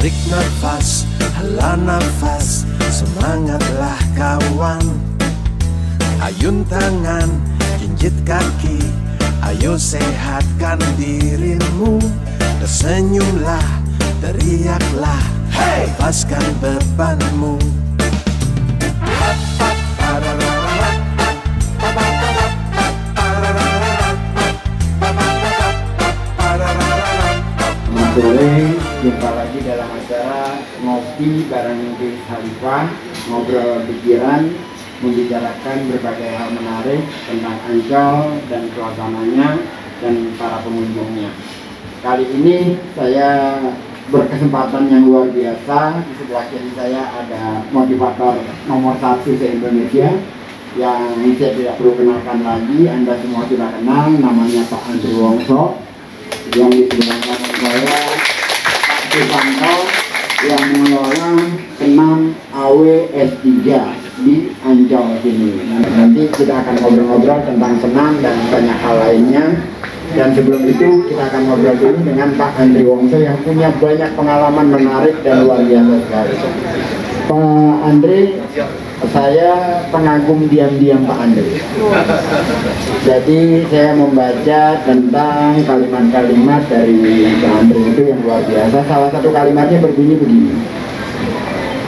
Tarik nafas, hela nafas Semangatlah kawan Ayun tangan, jinjit kaki Ayo sehatkan dirimu Tersenyumlah, teriaklah hey! Lepaskan bebanmu Monterrey y ngopi bareng di Halifah, ngobrol pikiran, membicarakan berbagai hal menarik tentang Ancol dan suasananya dan para pengunjungnya. Kali ini saya berkesempatan yang luar biasa. Di sebelah kiri saya ada motivator nomor satu se Indonesia yang saya tidak perlu kenalkan lagi. Anda semua sudah kenal, namanya Pak Andri Wongso yang di sebelah kanan saya Pak Susanto yang mengelola Kenang AW S3 di Ancol. Nah, nanti kita akan ngobrol-ngobrol tentang senam dan banyak hal lainnya. Dan sebelum itu kita akan ngobrol dulu dengan Pak Andri Wongso yang punya banyak pengalaman menarik dan luar biasa sekali. Pak Andri, saya pengagum diam-diam Pak Andri. Jadi saya membaca tentang kalimat-kalimat dari Pak Andri itu yang luar biasa. Salah satu kalimatnya berbunyi begini.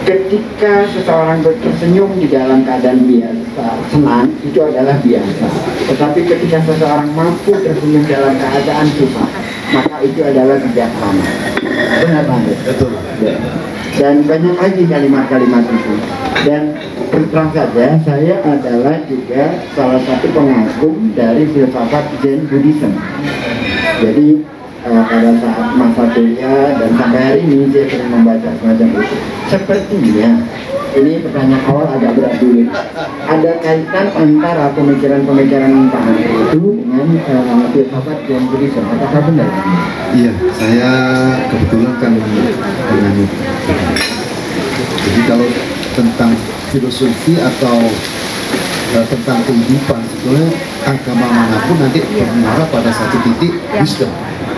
Ketika seseorang tersenyum di dalam keadaan biasa, senang, itu adalah biasa. Tetapi ketika seseorang mampu tersenyum dalam keadaan susah, maka itu adalah bijaksana. Benar Pak Andri? Betul. Ya. Dan banyak lagi kalimat-kalimat itu. Dan terang saja, saya adalah juga salah satu pengagum dari filsafat Zen Buddhism. Jadi eh, pada saat masa kuliah dan sampai hari ini saya sering membaca semacam itu. Sepertinya ini pertanyaan awal agak berat dulu. Ada kaitan antara pemikiran-pemikiran Pak Andri itu dengan eh, filsafat Zen Buddhism. Apakah benar? Iya, saya kebetulan kan menganut. Jadi kalau tentang filosofi atau eh, tentang kehidupan sebetulnya agama mana pun nanti bermuara pada satu titik wisdom.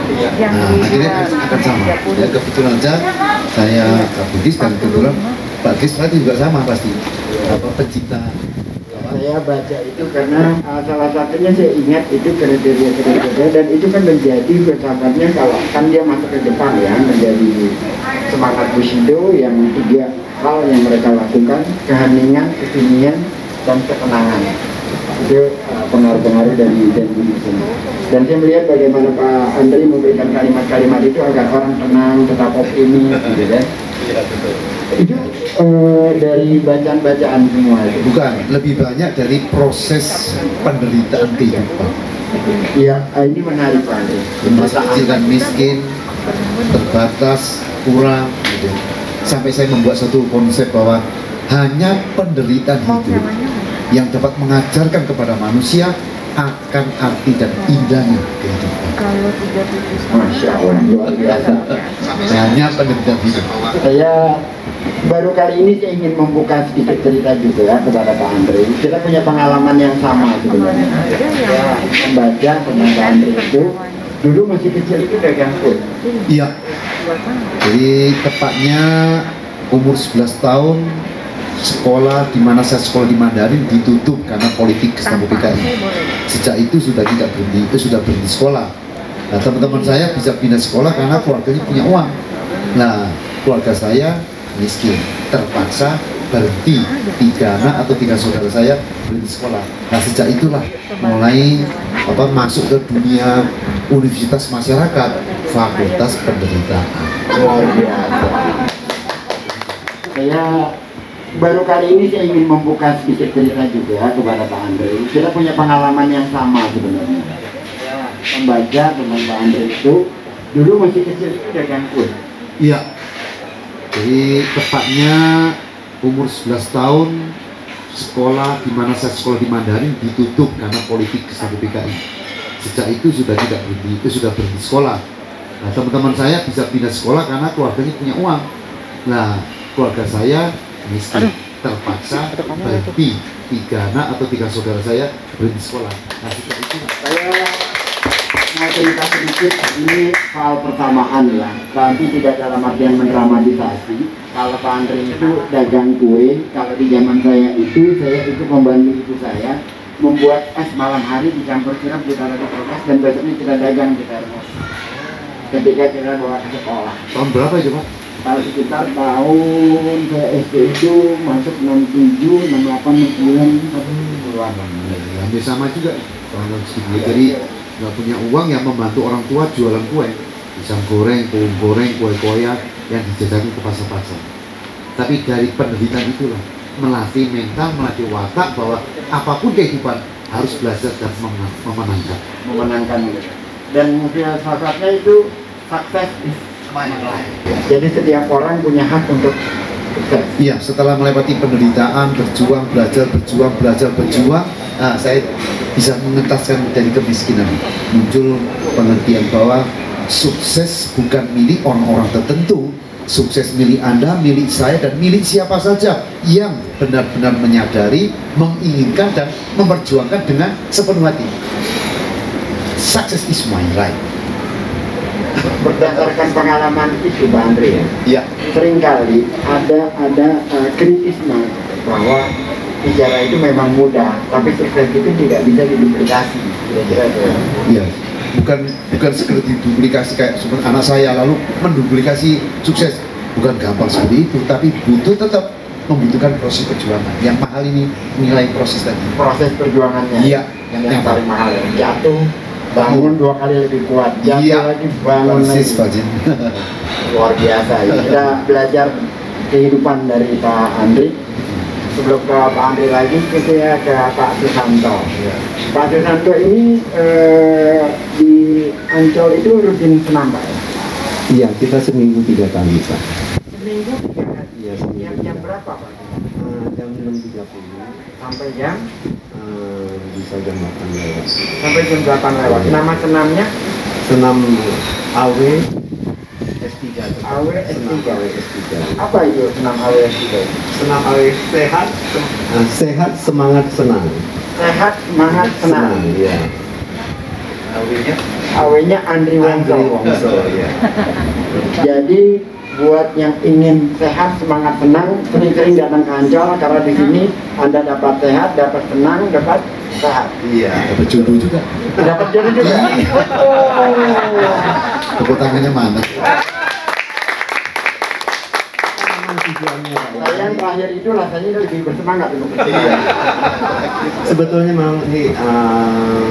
Nah, akhirnya akan sama. Ya kebetulan aja saya Buddhis dan kebetulan Pak itu juga sama pasti. Apa pencipta? Saya baca itu karena uh, salah satunya saya ingat itu kriteria-kriteria dan itu kan menjadi filsafatnya kalau kan dia masuk ke depan ya menjadi semangat Bushido yang tiga hal yang mereka lakukan keheningan, kesunyian, dan ketenangan. Itu uh, pengaruh-pengaruh dari Zen Buddhism dan saya melihat bagaimana Pak Andri memberikan kalimat-kalimat itu agar orang tenang, tetap optimis gitu kan. Itu uh, dari bacaan-bacaan semua itu Bukan, lebih banyak dari proses penderitaan kehidupan. Iya, ah, ini menarik Pak Andri. masa kecil dan miskin terbatas kurang gitu. sampai saya membuat satu konsep bahwa hanya penderitaan hidup yang dapat mengajarkan kepada manusia akan arti dan indahnya kehidupan Kalau tujuh Masya Allah, luar biasa. hanya penderitaan hidup Saya baru kali ini saya ingin membuka sedikit cerita juga ya kepada Pak Andri. Kita punya pengalaman yang sama sebenarnya. Ya, membaca tentang Pak Andri itu dulu masih kecil itu dagang food. iya jadi tepatnya umur 11 tahun sekolah di mana saya sekolah di Mandarin ditutup karena politik Islamu PKI sejak itu sudah tidak berhenti itu sudah berhenti sekolah. Nah teman-teman saya bisa pindah sekolah karena keluarganya punya uang. Nah keluarga saya miskin terpaksa berhenti tiga anak atau tiga saudara saya berhenti sekolah. Nah sejak itulah mulai apa masuk ke dunia universitas masyarakat fakultas penderitaan. Luar biasa. Saya baru kali ini saya ingin membuka sedikit cerita juga kepada Pak Andri. Kita punya pengalaman yang sama sebenarnya. Membaca tentang Pak Andri itu dulu masih kecil dagang food. Iya. Jadi tepatnya umur 11 tahun sekolah di mana saya sekolah di Mandarin ditutup karena politik Islamu PKI. Sejak itu sudah tidak berhenti, itu sudah berhenti sekolah. Nah teman-teman saya bisa pindah sekolah karena keluarganya punya uang. Nah keluarga saya miskin, terpaksa berhenti. tiga anak atau tiga saudara saya berhenti sekolah. Nah itu Saya mau cerita sedikit. Ini soal persamaan ya, tapi tidak dalam artian mendramatisasi. Kalau Pak Andri itu dagang kue, kalau di zaman saya itu saya ikut membantu ibu saya membuat es malam hari dicampur sirup di kulkas dan besoknya kita dagang di termos ketika kita bawa ke sekolah. Tahun berapa itu Pak? Kalau sekitar tahun ke SD itu masuk 67, 68, 69 puluhan hampir sama juga tahun segitu. Jadi nggak punya uang yang membantu orang tua jualan kue, pisang goreng, kue goreng, kue koyak yang dijajakan ke pasar-pasar. Tapi dari penderitaan itulah melatih mental, melatih watak bahwa apa pun kehidupan harus belajar dan memenang- memenangkan. memenangkan gitu. dan filsafatnya itu sukses jadi setiap orang punya hak untuk Iya, setelah melewati penderitaan, berjuang, belajar, berjuang, belajar, berjuang, nah, saya bisa mengentaskan dari kemiskinan. Muncul pengertian bahwa sukses bukan milik orang-orang tertentu, sukses milik Anda, milik saya, dan milik siapa saja yang benar-benar menyadari, menginginkan, dan memperjuangkan dengan sepenuh hati. Success is my right. Berdasarkan pengalaman itu Pak Andre ya Ya, sering kali ada ada uh, kritisme bahwa bicara itu memang mudah tapi sukses itu tidak bisa diduplikasi kira-kira itu. Iya, bukan bukan sekedar diduplikasi kayak seperti anak saya lalu menduplikasi sukses. Bukan gampang seperti itu tapi butuh tetap membutuhkan proses perjuangan. Yang mahal ini nilai proses tadi. Proses perjuangannya Iya, yang, yang yang paling mahal jatuh bangun dua kali lebih kuat jatuh Iya. lagi bangun persis lagi luar biasa ya. kita belajar kehidupan dari Pak Andri sebelum ke Pak Andri lagi kita ke Pak Susanto Pak Susanto ini eh, di Ancol itu rutin senam Pak ya? Iya, kita seminggu tiga kali, Pak. seminggu tiga kali Iya, jam, seminggu. jam berapa Pak? Eh, jam 6.30 sampai jam eh, bisa jam 8 lewat. sampai jam 8 lewat nama senamnya Senam AW S3. Pak. AW Senam S3. AW S3. apa itu senam AWS itu? Senam AW sehat, eh, sehat semangat senang. sehat semangat senang Iya. AW-nya AW-nya Andri Andri Wongso Wongso, ya. Jadi buat yang ingin sehat, semangat senang, sering-sering datang ke Ancol karena di sini Anda dapat sehat, dapat senang, dapat sehat. Iya. dapat jodoh juga Dapat jodoh juga. Oh. tepuk tangannya mana ya. Saya yang terakhir itu rasanya lebih bersemangat untuk Iya. Sebetulnya memang ini eh,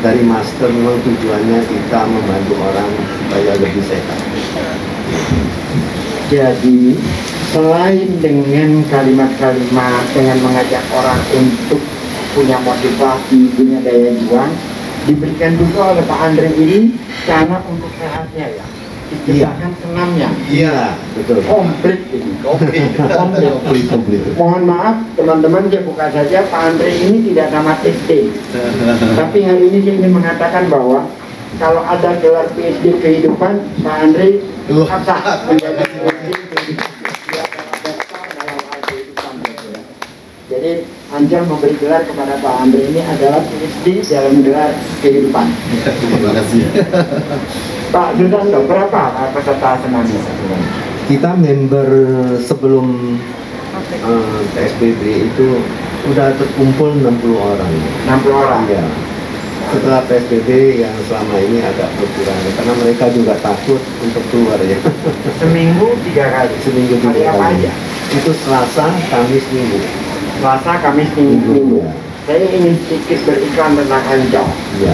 dari master memang tujuannya kita membantu orang supaya lebih sehat. Jadi selain dengan kalimat-kalimat dengan mengajak orang untuk punya motivasi, punya daya juang, diberikan juga oleh Pak Andre ini cara untuk sehatnya ya. Dikisahkan senamnya. Iya, betul. Komplit ini. Komplit. komplit komplit Mohon maaf teman-teman saya buka saja Pak Andre ini tidak tamat SD. Tapi hari ini saya ingin mengatakan bahwa kalau ada gelar PhD kehidupan Pak Andre Wah. absah menjadi PhD kehidupan. Dia adalah dokter dalam hal kehidupan gitu ya. Ancol memberi gelar kepada Pak Andre ini adalah PhD dalam gelar kehidupan. terima kasih Pak Susanto, berapa uh, peserta senamnya? Kita member sebelum eh, PSBB itu udah terkumpul 60 orang. 60 orang. Ya. Setelah PSBB yang selama ini agak berkurang karena mereka juga takut untuk keluar ya. Seminggu tiga kali. Seminggu Hari tiga apa kali. aja? Itu Selasa, Kamis, Minggu. Selasa, Kamis, Minggu. Minggu. ya. Saya ingin sedikit beriklan tentang Ancol. Ya.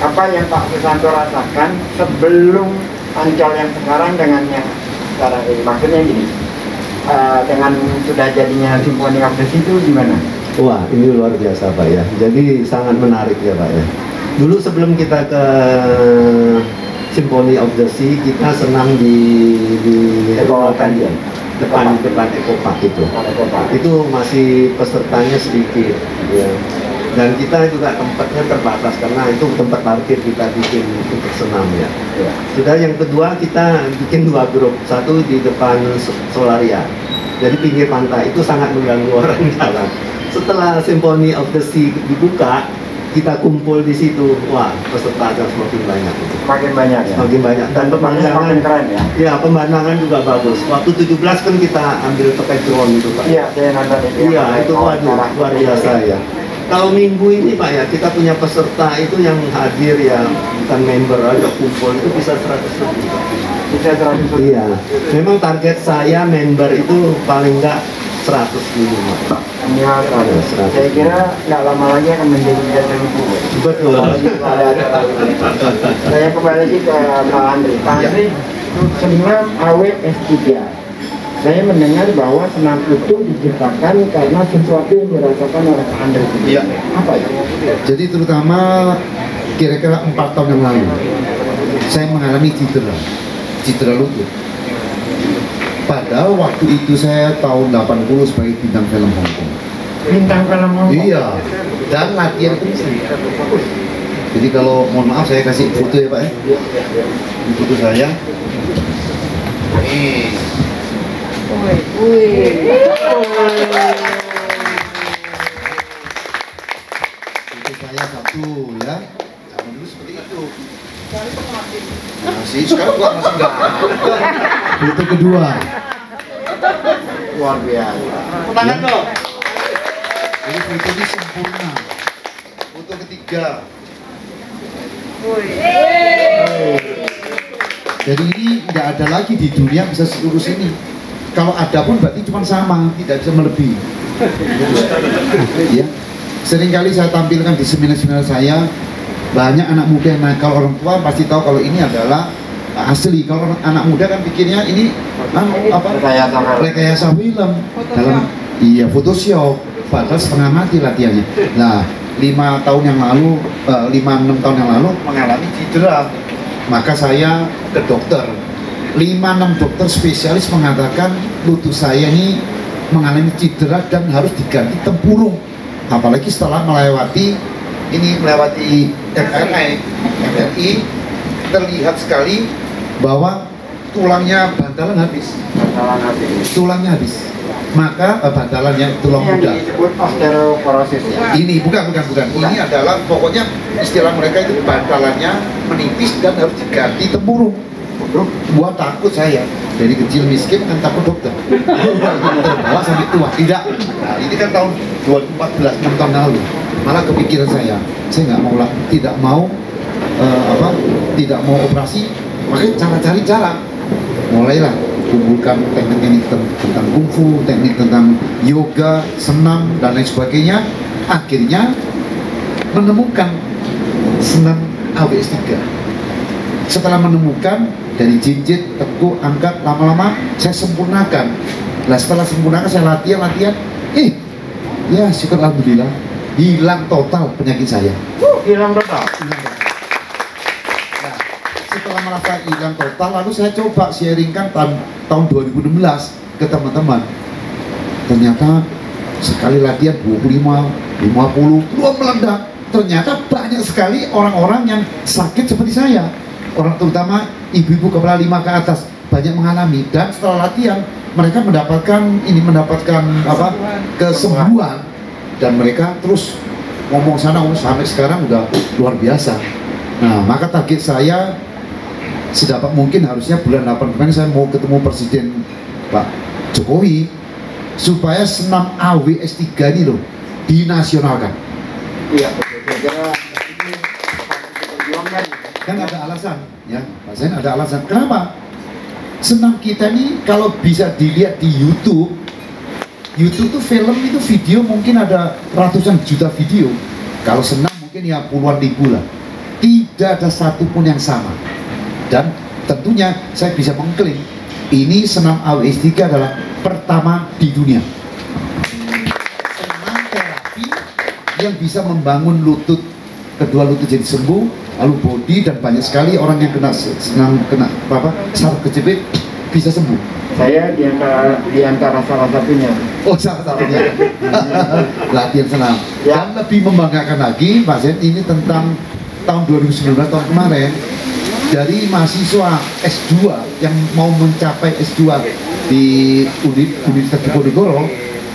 Apa yang Pak Susanto rasakan sebelum Ancol yang sekarang dengan yang sekarang ini? Maksudnya gini, eh, dengan sudah jadinya the Sea itu gimana? Wah, ini luar biasa Pak ya. Jadi sangat menarik ya Pak ya. Dulu sebelum kita ke Symphony of the Sea, kita senam di di ya, depan depan Eco Park itu. Itu masih pesertanya sedikit ya. Dan kita juga tempatnya terbatas karena itu tempat parkir kita bikin untuk senam ya. Ya. Sudah yang kedua kita bikin dua grup, satu di depan Solaria. Jadi pinggir pantai itu sangat mengganggu orang jalan. Setelah Symphony of the Sea dibuka, kita kumpul di situ. Wah, pesertanya semakin banyak. Semakin banyak ya. Semakin banyak dan pemandangan semakin keren ya. Ya, pemandangan juga bagus. Waktu 17 kan kita ambil drone itu, Pak. Iya, saya nonton itu. Iya, itu waduh, luar biasa ya. Kalau minggu ini Pak ya, kita punya peserta itu yang hadir ya, bukan member aja kumpul itu bisa 100 lebih. Bisa 100 lebih. Iya, memang target saya member itu paling enggak 100 minimal. Minimal 100. Saya kira nggak lama lagi akan menjadi jasa ibu. Betul. Saya kembali lagi ke Pak Andri. Pak Andri, senam AW S3. Saya mendengar bahwa senam itu diciptakan karena sesuatu yang dirasakan oleh Pak Andri. Iya. Apa itu? Jadi terutama kira-kira empat tahun yang lalu saya mengalami cedera, cedera lutut. Padahal waktu itu saya tahun 80 sebagai bintang film Hongkong. Bintang film Hongkong. Iya, dan latihan itu Jadi kalau mohon maaf saya kasih foto ya Pak ya. Ini foto saya. Nih. Foto saya satu ya. Zaman dulu seperti itu. Masih sekarang gua masih enggak. Foto kedua. Luar biasa. Tangan. Jadi ini sempurna. Foto ketiga. Jadi ini nggak ada lagi di dunia bisa selurus ini. Kalau ada pun berarti cuma sama, tidak bisa melebihi. ya. Seringkali saya tampilkan di seminar-seminar saya, banyak anak muda yang naik. Kalau orang tua pasti tahu kalau ini adalah asli. Kalau anak muda kan pikirnya ini ah, apa? Rekayasa film. rekayasa film. Dalam iya Photoshop. Padahal setengah mati latihannya. Nah lima tahun yang lalu eh, lima enam tahun yang lalu mengalami cedera. Maka saya ke dokter. Lima enam dokter spesialis mengatakan lutut saya ini mengalami cedera dan harus diganti tempurung. Apalagi setelah melewati ini melewati MRI MRI terlihat sekali bahwa tulangnya bantalan habis. Masalah hati. tulangnya habis. Maka eh, bantalannya tulang Ini yang muda. disebut osteoporosis ya. ini bukan bukan bukan. Ini adalah pokoknya istilah mereka itu bantalannya menipis dan harus diganti tempurung. Bro, buat takut saya. Dari kecil miskin kan takut dokter. Terbawa sampai tua. Tidak. Nah ini kan tahun 2014 enam tahun lalu. Malah kepikiran saya saya nggak mau lah. Tidak mau eh, apa tidak mau operasi makanya cara cari cara mulailah kumpulkan teknik-teknik ten- tentang kungfu, teknik tentang yoga, senam dan lain sebagainya. Akhirnya menemukan senam AWS 3. Setelah menemukan dari jinjit, tekuk, angkat, lama-lama saya sempurnakan. Nah setelah sempurnakan saya latihan, latihan, eh ya syukur alhamdulillah hilang total penyakit saya. Uh, hilang total. Hilang total. Hilang total, lalu saya coba sharingkan tahun, tahun 2016 ke teman-teman. Ternyata sekali latihan 25, 50, belum meledak. Ternyata banyak sekali orang-orang yang sakit seperti saya. Orang terutama ibu-ibu kepala lima ke atas banyak mengalami dan setelah latihan mereka mendapatkan ini mendapatkan apa kesembuhan dan mereka terus ngomong sana ngomong sampai sekarang udah luar biasa. Nah, maka target saya sedapat mungkin harusnya bulan 8 kemarin saya mau ketemu Presiden Pak Jokowi supaya senam AWS 3 ini loh dinasionalkan. Iya, ini. Kan ada alasan, ya, Pak Zain ada alasan. Kenapa? Senam kita nih kalau bisa dilihat di YouTube, YouTube tuh film itu video mungkin ada ratusan juta video. Kalau senam mungkin ya puluhan ribu lah. Tidak ada satupun yang sama. Dan tentunya saya bisa mengklaim ini senam AWS 3 adalah pertama di dunia. Senam terapi yang bisa membangun lutut kedua lutut jadi sembuh lalu body dan banyak sekali orang yang kena senam kena apa saraf kejepit bisa sembuh Saya di antara, di antara salah satunya. oh salah satunya latihan senam Ya. dan lebih membanggakan lagi Pak Zen ini tentang tahun 2019 tahun kemarin dari mahasiswa S2 yang mau mencapai S2 di Uni- Universitas Diponegoro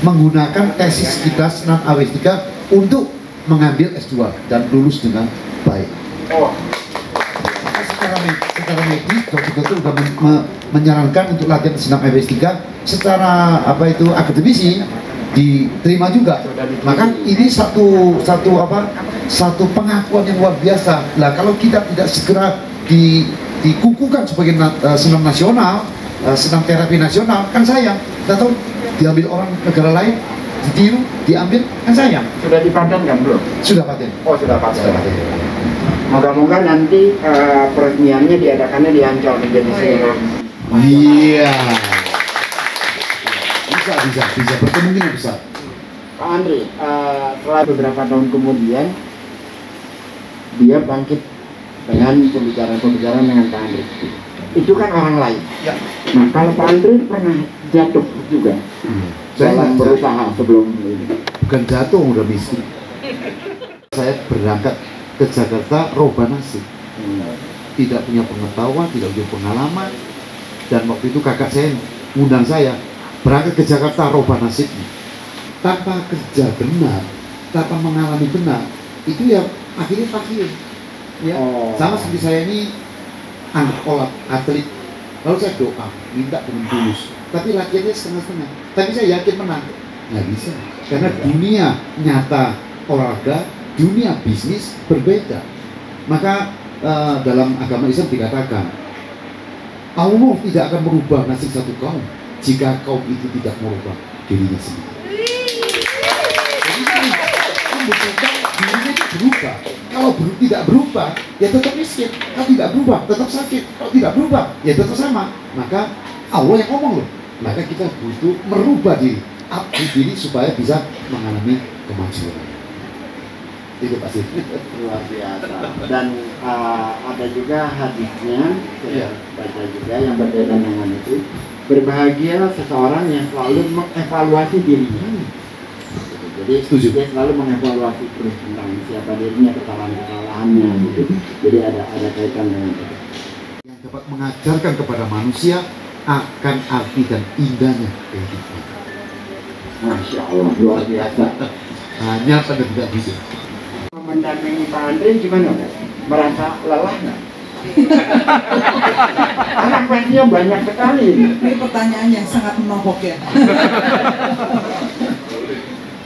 menggunakan tesis kita senam AWS 3 untuk mengambil S2 dan lulus dengan baik. Oh, secara med- secara medis dokter-dokter sudah men- me- menyarankan untuk latihan senam AWS 3 secara apa itu akademisi diterima juga. Maka ini satu satu apa? Satu pengakuan yang luar biasa. Nah kalau kita tidak segera di, dikukuhkan sebagai na- eh, senam nasional, eh, senam terapi nasional, kan sayang. Kita tahu diambil orang negara lain, ditiru, diambil, kan sayang. Sudah dipatenkan belum? Sudah paten. Oh sudah paten. Sudah paten. Moga-moga nanti eh, peresmiannya diadakannya di Ancol menjadi seluruh. Iya. Bisa, bisa, bisa. Berkemungkinan besar. Pak Andri, eh, setelah beberapa tahun kemudian dia bangkit dengan pembicaraan-pembicaraan dengan Pak Andri. Itu kan orang lain. Ya. Nah kalau Pak Andri pernah jatuh juga. Saya dalam berusaha sebelum ini. bukan jatuh udah miskin saya berangkat ke Jakarta roba nasib. Tidak punya pengetahuan tidak punya pengalaman. Dan waktu itu kakak saya undang saya berangkat ke Jakarta roba nasibnya. Tanpa kerja benar tanpa mengalami benar itu ya akhirnya fakir ya. Oh. sama seperti saya ini anak kolak atlet. Lalu saya doa minta dengan tulus. Tapi latihannya setengah-setengah. Tapi saya yakin menang. Nggak bisa. Karena dunia nyata olahraga dunia bisnis berbeda. Maka eh, dalam agama Islam dikatakan Allah tidak akan merubah nasib satu kaum jika kaum itu tidak merubah dirinya sendiri. Jadi membutuhkan dirinya itu berubah kalau ber- tidak berubah ya tetap miskin. Kalau tidak berubah tetap sakit. Kalau tidak berubah ya tetap sama. Maka Allah yang ngomong loh. Maka kita butuh merubah diri. Upgrade diri supaya bisa mengalami kemajuan. Itu pasti luar biasa. Dan uh, ada juga hadisnya. Saya baca juga yang berkaitan dengan itu. Berbahagia seseorang yang selalu mengevaluasi dirinya. Gitu. Jadi Setuju. dia selalu mengevaluasi terus tentang siapa dirinya kesalahan-kesalahannya gitu. Jadi ada ada kaitan dengan itu. Yang dapat mengajarkan kepada manusia akan arti dan indahnya kehidupan. Masya Allah luar biasa. Hanya pada tidak bisa. Mendampingi Pak Andre gimana Pak? merasa lelah nggak? Anak fansnya banyak sekali. Ini pertanyaan yang sangat menohok ya.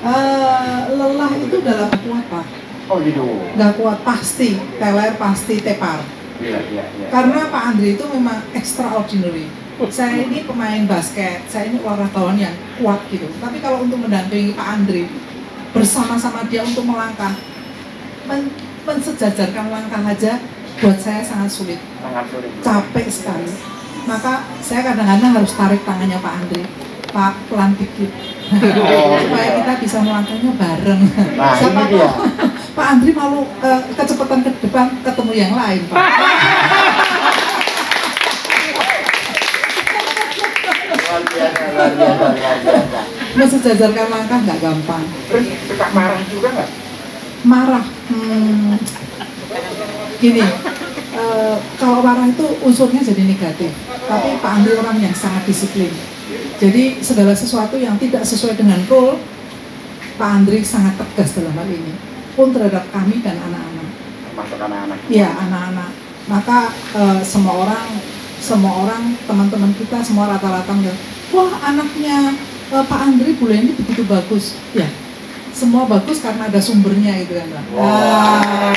Eh, lelah itu dalam waktu apa? oh gitu Nggak kuat pasti, teler pasti tepar. iya iya iya Karena Pak Andri itu memang extraordinary. Saya ini pemain basket, saya ini olahragawan yang kuat gitu. Tapi kalau untuk mendampingi Pak Andri bersama-sama dia untuk melangkah, men mensejajarkan langkah aja buat saya sangat sulit. sangat sulit capek sekali. Maka saya kadang-kadang harus tarik tangannya Pak Andri. Pak, pelan dikit. Supaya kita bisa melangkahnya bareng. Nah, Siapa ini dia. Pak Andri mau eh, kecepatan ke depan ketemu yang lain, Pak. Mensejajarkan langkah nggak gampang. terus suka marah juga nggak Marah, hmm, gini, eh, kalau marah itu unsurnya jadi negatif. Tapi Pak Andri orang yang sangat disiplin. Jadi segala sesuatu yang tidak sesuai dengan goal, Pak Andri sangat tegas dalam hal ini. Pun terhadap kami dan anak-anak. termasuk anak-anak Iya, anak-anak. Maka eh, semua orang, semua orang, teman-teman kita semua rata-rata bilang, wah anaknya eh, Pak Andri bulan ini begitu bagus. Ya, semua bagus karena ada sumbernya gitu kan. Pak. Wah. Ah.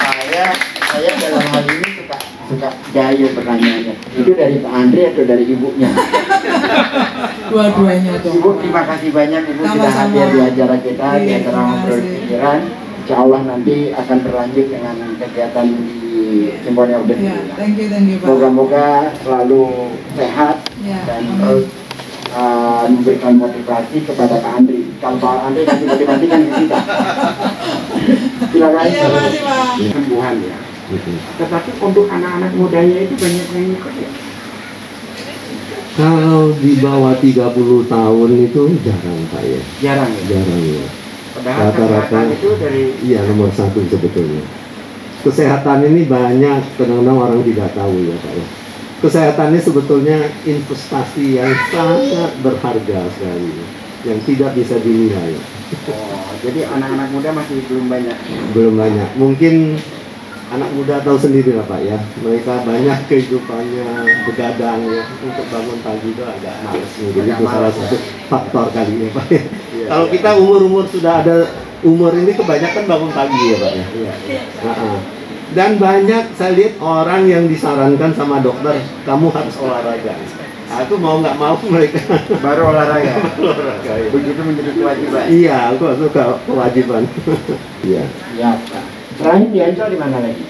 saya saya dalam hal ini suka suka gaya pertanyaannya itu dari Pak Andre atau dari ibunya Dua-duanya dong. Ibu terima kasih banyak Ibu sudah Sama-sama. hadir di acara kita di Iya, acara ngobrol pikiran Insya Allah nanti akan berlanjut dengan kegiatan di Simponi of the Ya, thank you, thank you Pak. Moga-moga selalu sehat Ya, dan amin. terus uh, memberikan motivasi kepada Pak Andri. Kalau Pak Andri kasih motivasi kan kita. Silakan. Iya, makasih Pak. Ya. Tetapi untuk anak-anak mudanya itu banyak yang ikut ya. Kalau di bawah 30 tahun itu jarang Pak ya, Jarang ya. jarang ya. Padahal Rata-rata. kesehatan itu dari Iya nomor satu sebetulnya. Kesehatan ini banyak kadang-kadang orang tidak tahu ya Pak ya. Kesehatannya sebetulnya investasi yang sangat berharga sekali, yang tidak bisa dinilai. Oh, jadi anak-anak muda masih belum banyak. Belum banyak. Mungkin anak muda tahu sendiri lah Pak ya, mereka banyak kehidupannya begadang ya untuk bangun pagi itu agak males mungkin itu salah satu faktor kali ya Pak. Ya. Kalau kita umur-umur sudah ada umur ini kebanyakan bangun pagi ya Pak ya. Nah, dan banyak saya lihat orang yang disarankan sama dokter kamu harus olahraga. Nah, itu mau nggak mau mereka Baru olahraga. olahraga. Ya. Begitu menjadi kewajiban. Iya, aku suka kewajiban. Iya. Ya, Pak. Rahim Ancol di mana lagi?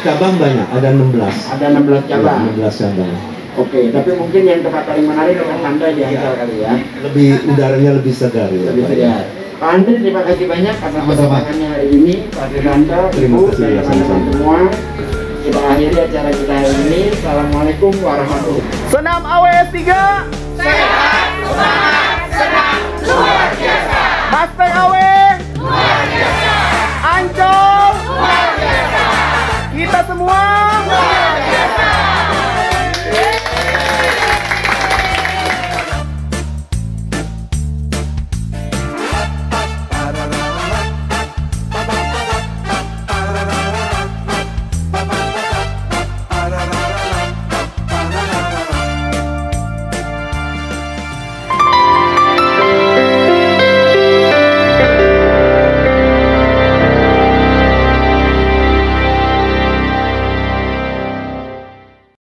Cabang banyak, ada 16. Ada 16 cabang. Ya, 16 cabang. Oke, okay, tapi mungkin yang tempat paling menarik adalah Anda di Ancol ya. kali ya. Lebih udaranya lebih segar ya. Lebih ya. segar. Pak Andri, terima kasih banyak atas kesempatannya hari ini. Pak Diranta, Ibu, dan ya, teman-teman semua. Kita akhiri acara kita hari ini. Assalamualaikum warahmatullahi wabarakatuh. Senam AWS 3. Sehat, semangat, senang, luar biasa. Mustang AWS.